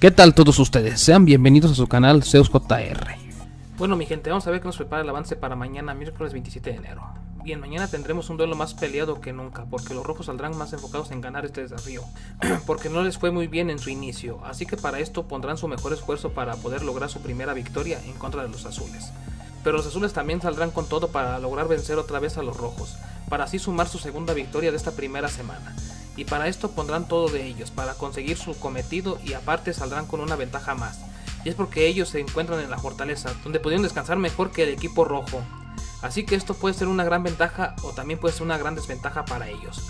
¿Qué tal todos ustedes? Sean bienvenidos a su canal Zeus JR. Bueno mi gente, vamos a ver qué nos prepara el avance para mañana, miércoles 27 de enero. Bien, mañana tendremos un duelo más peleado que nunca, porque los rojos saldrán más enfocados en ganar este desafío, porque no les fue muy bien en su inicio, así que para esto pondrán su mejor esfuerzo para poder lograr su primera victoria en contra de los azules. Pero los azules también saldrán con todo para lograr vencer otra vez a los rojos, para así sumar su segunda victoria de esta primera semana y para esto pondrán todo de ellos, para conseguir su cometido y aparte saldrán con una ventaja más. Y es porque ellos se encuentran en la fortaleza, donde pudieron descansar mejor que el equipo rojo. Así que esto puede ser una gran ventaja o también puede ser una gran desventaja para ellos.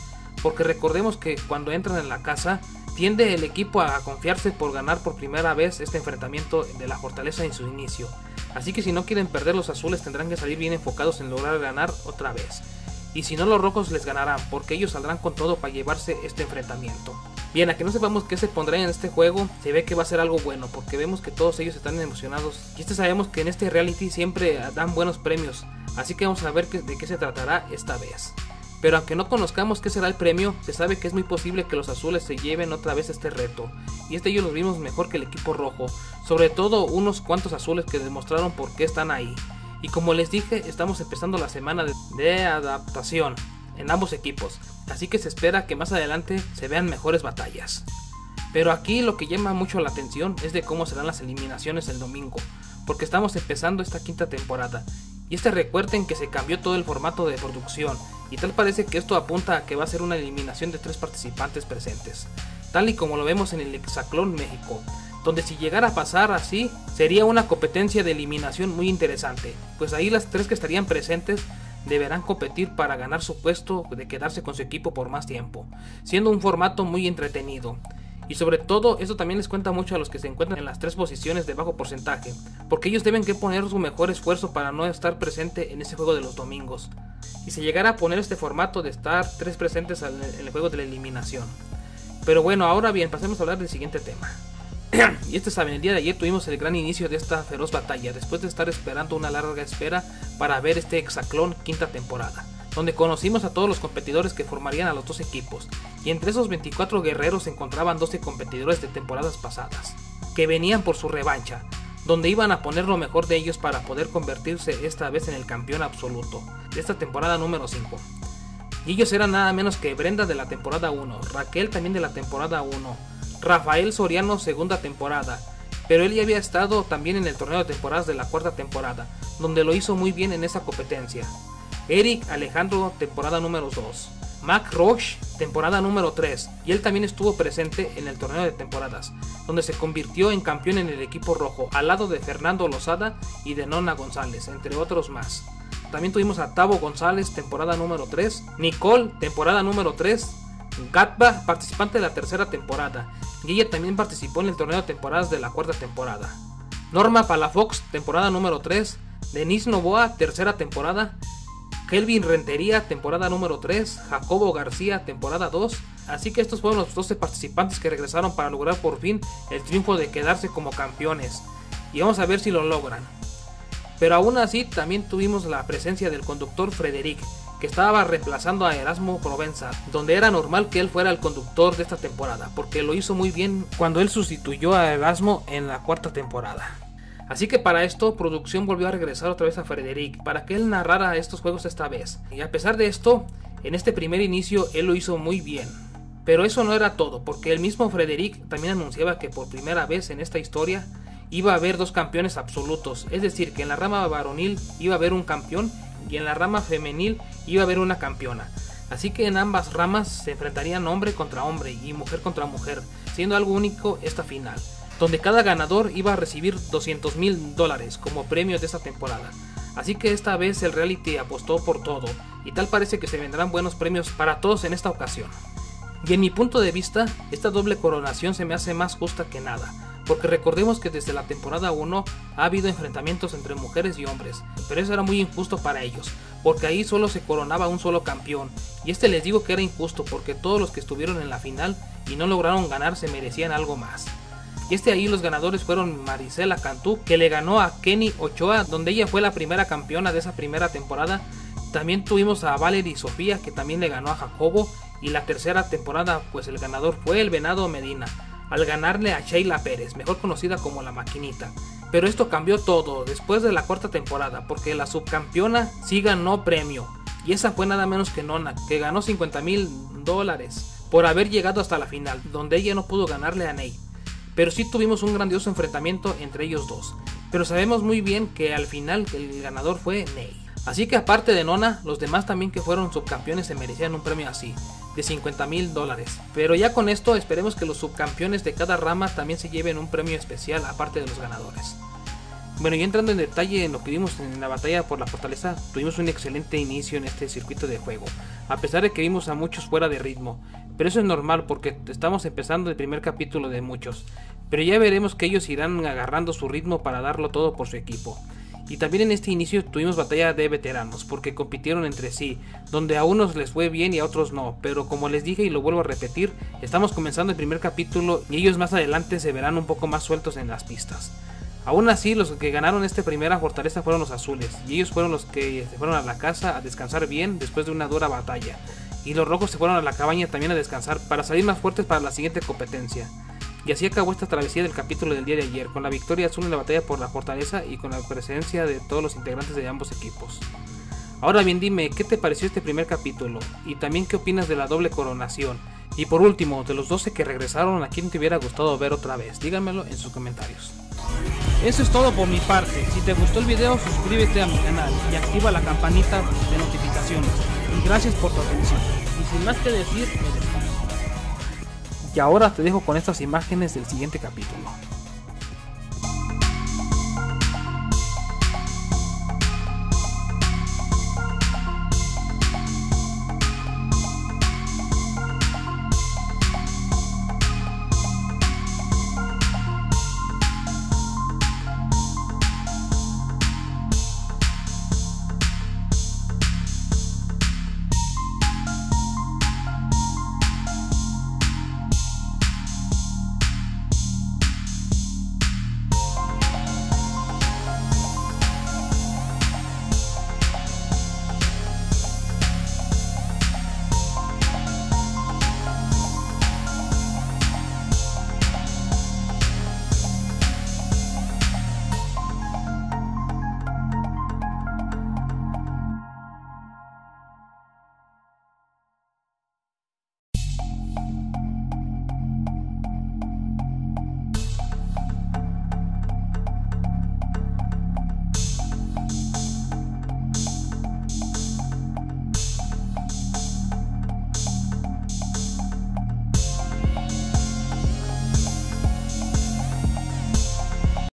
Porque recordemos que cuando entran en la casa, tiende el equipo a confiarse por ganar por primera vez este enfrentamiento de la fortaleza en su inicio. Así que si no quieren perder los azules tendrán que salir bien enfocados en lograr ganar otra vez y si no los rojos les ganarán, porque ellos saldrán con todo para llevarse este enfrentamiento. Bien, a que no sepamos qué se pondrá en este juego, se ve que va a ser algo bueno, porque vemos que todos ellos están emocionados. Y este sabemos que en este reality siempre dan buenos premios, así que vamos a ver de qué se tratará esta vez. Pero aunque no conozcamos qué será el premio, se sabe que es muy posible que los azules se lleven otra vez este reto. Y este ellos los vimos mejor que el equipo rojo, sobre todo unos cuantos azules que demostraron por qué están ahí. Y como les dije, estamos empezando la semana de, adaptación en ambos equipos, así que se espera que más adelante se vean mejores batallas. Pero aquí lo que llama mucho la atención es de cómo serán las eliminaciones el domingo, porque estamos empezando esta quinta temporada. Y este recuerden que se cambió todo el formato de producción, y tal parece que esto apunta a que va a ser una eliminación de tres participantes presentes, tal y como lo vemos en el Hexaclón México, donde si llegara a pasar así, sería una competencia de eliminación muy interesante, pues ahí las tres que estarían presentes deberán competir para ganar su puesto de quedarse con su equipo por más tiempo, siendo un formato muy entretenido. Y sobre todo, esto también les cuenta mucho a los que se encuentran en las tres posiciones de bajo porcentaje, porque ellos deben que poner su mejor esfuerzo para no estar presente en ese juego de los domingos. Y se llegara a poner este formato de estar tres presentes en el juego de la eliminación. Pero bueno, ahora bien, pasemos a hablar del siguiente tema. Y este saben, el día de ayer tuvimos el gran inicio de esta feroz batalla, después de estar esperando una larga espera para ver este Hexaclón quinta temporada, donde conocimos a todos los competidores que formarían a los dos equipos, y entre esos 24 guerreros se encontraban 12 competidores de temporadas pasadas, que venían por su revancha, donde iban a poner lo mejor de ellos para poder convertirse esta vez en el campeón absoluto de esta temporada número 5. Y ellos eran nada menos que Brenda de la temporada 1, Raquel también de la temporada 1, Rafael Soriano segunda temporada, pero él ya había estado también en el torneo de temporadas de la cuarta temporada, donde lo hizo muy bien en esa competencia. Eric Alejandro temporada número 2. Mac Roche temporada número 3 y él también estuvo presente en el torneo de temporadas, donde se convirtió en campeón en el equipo rojo al lado de Fernando Lozada y de Nona González, entre otros más. También tuvimos a Tavo González temporada número 3, Nicole temporada número 3, Gatba participante de la tercera temporada y también participó en el torneo de temporadas de la cuarta temporada. Norma Palafox, temporada número 3. Denise Novoa, tercera temporada. Kelvin Rentería, temporada número 3. Jacobo García, temporada 2. Así que estos fueron los 12 participantes que regresaron para lograr por fin el triunfo de quedarse como campeones. Y vamos a ver si lo logran. Pero aún así también tuvimos la presencia del conductor Frederic, que estaba reemplazando a Erasmo Provenza, donde era normal que él fuera el conductor de esta temporada, porque lo hizo muy bien cuando él sustituyó a Erasmo en la cuarta temporada. Así que para esto, producción volvió a regresar otra vez a Frederic para que él narrara estos juegos esta vez. Y a pesar de esto, en este primer inicio él lo hizo muy bien. Pero eso no era todo, porque el mismo Frederic también anunciaba que por primera vez en esta historia iba a haber dos campeones absolutos, es decir, que en la rama varonil iba a haber un campeón y en la rama femenil iba a haber una campeona. Así que en ambas ramas se enfrentarían hombre contra hombre y mujer contra mujer, siendo algo único esta final, donde cada ganador iba a recibir 200 mil dólares como premio de esta temporada. Así que esta vez el reality apostó por todo, y tal parece que se vendrán buenos premios para todos en esta ocasión. Y en mi punto de vista, esta doble coronación se me hace más justa que nada, porque recordemos que desde la temporada 1 ha habido enfrentamientos entre mujeres y hombres, pero eso era muy injusto para ellos, porque ahí solo se coronaba un solo campeón, y este les digo que era injusto porque todos los que estuvieron en la final y no lograron ganar se merecían algo más. Y este ahí los ganadores fueron Marisela Cantú, que le ganó a Kenny Ochoa, donde ella fue la primera campeona de esa primera temporada. También tuvimos a Valerie Sofía, que también le ganó a Jacobo. Y la tercera temporada, pues el ganador fue el Venado Medina. Al ganarle a Sheila Pérez, mejor conocida como la maquinita. Pero esto cambió todo después de la cuarta temporada, porque la subcampeona sí ganó premio. Y esa fue nada menos que Nona, que ganó 50 mil dólares por haber llegado hasta la final, donde ella no pudo ganarle a Ney. Pero sí tuvimos un grandioso enfrentamiento entre ellos dos. Pero sabemos muy bien que al final el ganador fue Ney. Así que aparte de Nona, los demás también que fueron subcampeones se merecían un premio así, de 50 mil dólares. Pero ya con esto esperemos que los subcampeones de cada rama también se lleven un premio especial aparte de los ganadores. Bueno, y entrando en detalle en lo que vimos en la batalla por la fortaleza, tuvimos un excelente inicio en este circuito de juego, a pesar de que vimos a muchos fuera de ritmo, pero eso es normal porque estamos empezando el primer capítulo de muchos, pero ya veremos que ellos irán agarrando su ritmo para darlo todo por su equipo. Y también en este inicio tuvimos batalla de veteranos, porque compitieron entre sí, donde a unos les fue bien y a otros no, pero como les dije y lo vuelvo a repetir, estamos comenzando el primer capítulo y ellos más adelante se verán un poco más sueltos en las pistas. Aún así, los que ganaron esta primera fortaleza fueron los azules, y ellos fueron los que se fueron a la casa a descansar bien después de una dura batalla. Y los rojos se fueron a la cabaña también a descansar para salir más fuertes para la siguiente competencia. Y así acabó esta travesía del capítulo del día de ayer, con la victoria azul en la batalla por la fortaleza y con la presencia de todos los integrantes de ambos equipos. Ahora bien, dime, ¿qué te pareció este primer capítulo? Y también qué opinas de la doble coronación. Y por último, de los 12 que regresaron, ¿a quién te hubiera gustado ver otra vez? Díganmelo en sus comentarios. Eso es todo por mi parte. Si te gustó el video, suscríbete a mi canal y activa la campanita de notificaciones. Y gracias por tu atención. Y sin más que decir, me. Y ahora te dejo con estas imágenes del siguiente capítulo.